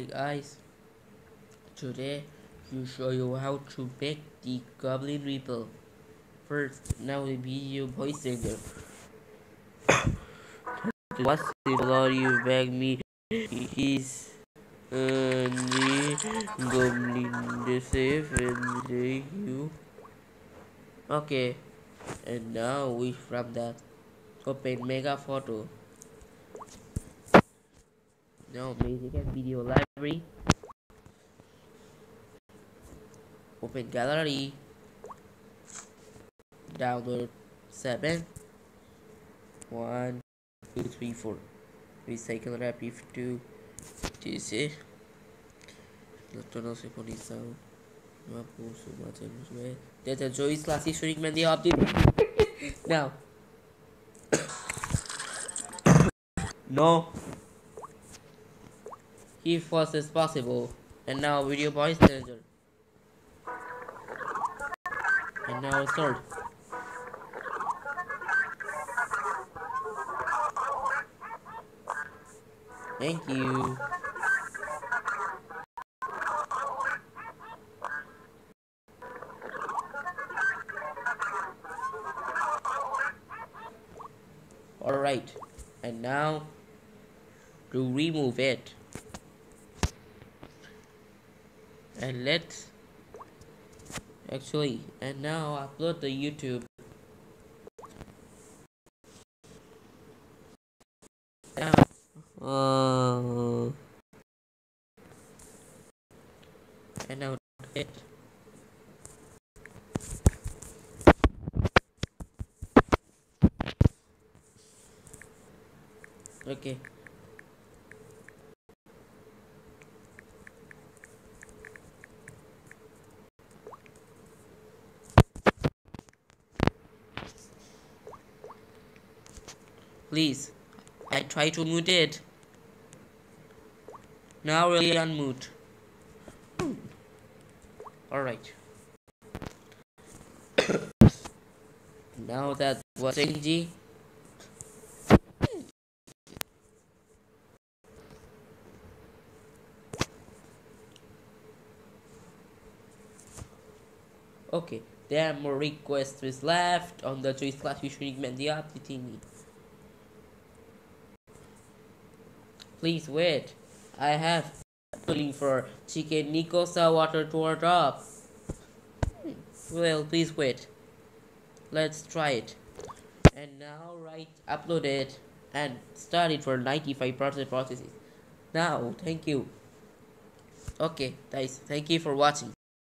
Hey guys, today you show you how to make the Goblin Ripple. First, now the video voice changer. What's the Lord you beg me? He's uh, the Goblin the safe and the you. Okay, and now we from that open MegaPhoto. No, music and video library. Open gallery. Download 7. 1, 2, 3, 4. Recycle rap if 2. Dice. Electronos sincronizado. No abuso, matemos, velho. Tenta Joyce classic Unique Man the Optic. Now. no. If fast as possible. And now video voice manager. And now start. Thank you. Alright, and now to remove it. And let's actually, and now upload the YouTube. Now, uh, and now it. Okay. Please, I try to mute it. Now really unmute. Alright. now that was changing. Okay, there are more requests left on the choice class you should the thingy. Please wait. I have pulling for chicken Nikosa water to our drop. Well, please wait. Let's try it. And now right upload it and start it for 95% processes. Now, thank you. Okay, guys, thank you for watching.